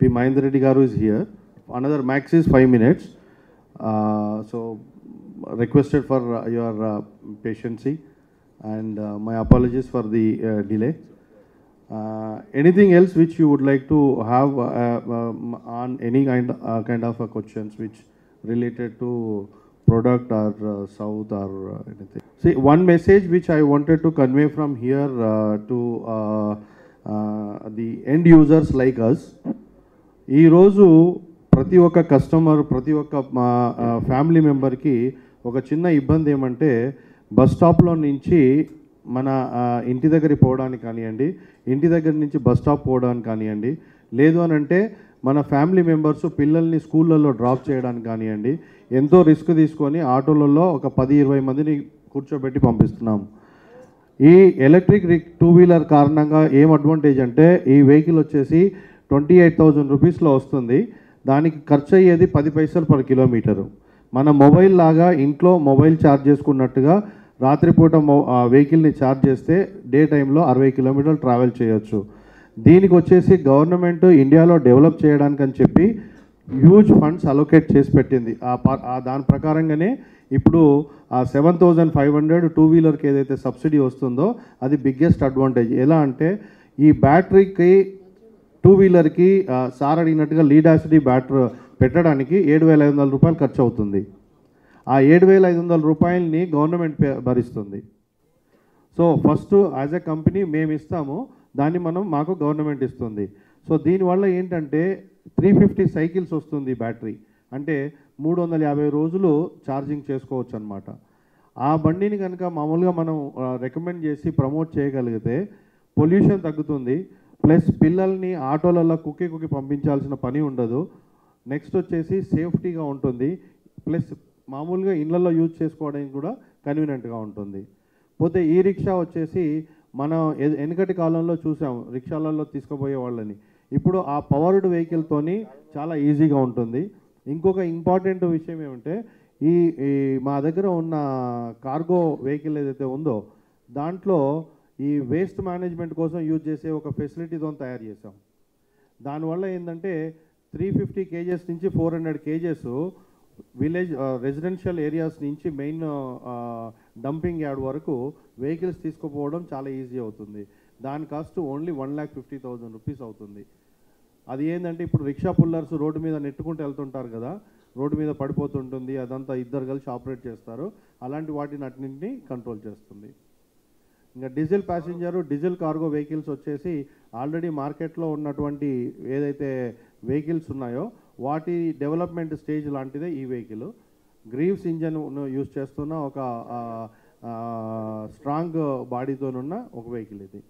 P. Mahendra Reddy Garu is here. Another max is five minutes. Uh, so requested for uh, your uh, patiency and uh, my apologies for the uh, delay. Uh, anything else which you would like to have um, on any kind kind of questions which related to product or south or anything see one message which i wanted to convey from here to the end users like us ఈరోజు ప్రతి ఒక్క customer ప్రతి ఒక్క మా family మెంబర్కి ఒక చిన్న ఇబ్బంది ఏమంటే బస్ స్టాప్లో నుంచి మన ఇంటి దగ్గరికి పోవడానికి కానివ్వండి ఇంటి దగ్గర నుంచి బస్ స్టాప్ పోవడానికి కానివ్వండి లేదు అని అంటే మన ఫ్యామిలీ మెంబర్స్ పిల్లల్ని స్కూళ్ళల్లో డ్రాప్ చేయడానికి కానివ్వండి ఎంతో రిస్క్ తీసుకొని ఆటోలలో ఒక పది ఇరవై మందిని కూర్చోబెట్టి పంపిస్తున్నాం ఈ ఎలక్ట్రిక్ రిక్ టూ వీలర్ కారణంగా ఏం అడ్వాంటేజ్ అంటే ఈ వెహికల్ వచ్చేసి ట్వంటీ ఎయిట్ థౌజండ్ రూపీస్లో వస్తుంది. దానికి ఖర్చు అయ్యేది పది పైసలు పర్ కిలోమీటరు. మన మొబైల్ లాగా ఇంట్లో మొబైల్ ఛార్జ్ చేసుకున్నట్టుగా రాత్రిపూట మొ వెహికల్ని ఛార్జ్ చేస్తే డే టైంలో అరవై కిలోమీటర్లు ట్రావెల్ చేయొచ్చు. దీనికి వచ్చేసి గవర్నమెంట్ ఇండియాలో డెవలప్ చేయడానికి అని చెప్పి హ్యూజ్ ఫండ్స్ అలొకేట్ చేసి పెట్టింది. ఆ ప- ఆ దాని ప్రకారంగానే ఇప్పుడు ఆ seven thousand five hundred two వీలర్కి ఏదైతే సబ్సిడీ వస్తుందో అది బిగ్గెస్ట్ అడ్వాంటేజ్. ఎలా అంటే ఈ బ్యాటరీకి టూ వీలర్కి సార్ అడిగినట్టుగా లీడ్ యాసిడీ బ్యాటరీ పెట్టడానికి ఏడు వేల ఐదు వందల రూపాయలు ఖర్చు అవుతుంది ఆ ఏడు వేల ఐదు వందల రూపాయలని గవర్నమెంట్ భరిస్తుంది. So first as a company మేము ఇస్తాము దాన్ని మనం మాకు గవర్నమెంట్ ఇస్తుంది. సో దీనివల్ల ఏంటంటే త్రీ ఫిఫ్టీ సైకిల్స్ వస్తుంది బ్యాటరీ. అంటే మూడు వందల యాభై రోజులు ఛార్జింగ్ చేసుకోవచ్చు అనమాట ఆ బండిని కనుక మామూలుగా మనం రికమెండ్ చేసి ప్రమోట్ చేయగలిగితే పొల్యూషన్ తగ్గుతుంది. ప్లస్ పిల్లల్ని ఆటోలలో కుక్కి కుక్కి పంపించాల్సిన పని ఉండదు. నెక్స్ట్ వచ్చేసి సేఫ్టీగా ఉంటుంది. ప్లస్ మామూలుగా ఇళ్ళలో యూజ్ చేసుకోవడానికి కూడా కన్వీనియంట్గా ఉంటుంది. పోతే ఈ రిక్షా వచ్చేసి మనం వెనుకటి కాలంలో చూసాం రిక్షాలలో తీసుకుపోయే వాళ్ళని. ఇప్పుడు ఆ పవర్డ్ వెహికల్తోని చాలా ఈజీగా ఉంటుంది. ఇంకొక ఇంపార్టెంట్ విషయం ఏమంటే ఈ ఈ మా దగ్గర ఉన్న కార్గో వెహికల్ ఏదైతే ఉందో దాంట్లో ఈ వేస్ట్ మేనేజ్మెంట్ కోసం యూజ్ చేసే ఒక ఫెసిలిటీతో తయారు చేసాం దానివల్ల ఏంటంటే త్రీ ఫిఫ్టీ కేజెస్ నుంచి four hundred KGs village residential areas నుంచి మెయిన్ డంపింగ్ యార్డ్ వరకు వెహికల్స్ తీసుకుపోవడం చాలా ఈజీ అవుతుంది. దాని cost only one lakh fifty thousand rupees అవుతుంది. అది ఏంటంటే ఇప్పుడు రిక్షా పుల్లర్స్ రోడ్డు మీద నెట్టుకుంటూ వెళ్తుంటారు కదా రోడ్డు మీద పడిపోతుంటుంది అదంతా ఇద్దరు కలిసి ఆపరేట్ చేస్తారు. అలాంటి వాటిని అన్నింటినీ కంట్రోల్ చేస్తుంది. ఇంకా diesel passenger diesel cargo vehicles వచ్చేసి ఆల్రెడీ మార్కెట్లో ఉన్నటువంటి ఏదైతే వెహికల్స్ ఉన్నాయో వాటి డెవలప్మెంట్ స్టేజ్ లాంటిదే ఈ వెహికల్. గ్రీవ్స్ ఇంజన్ యూజ్ చేస్తున్న ఒక స్ట్రాంగ్ బాడీతోనున్న ఒక వెహికల్ ఇది.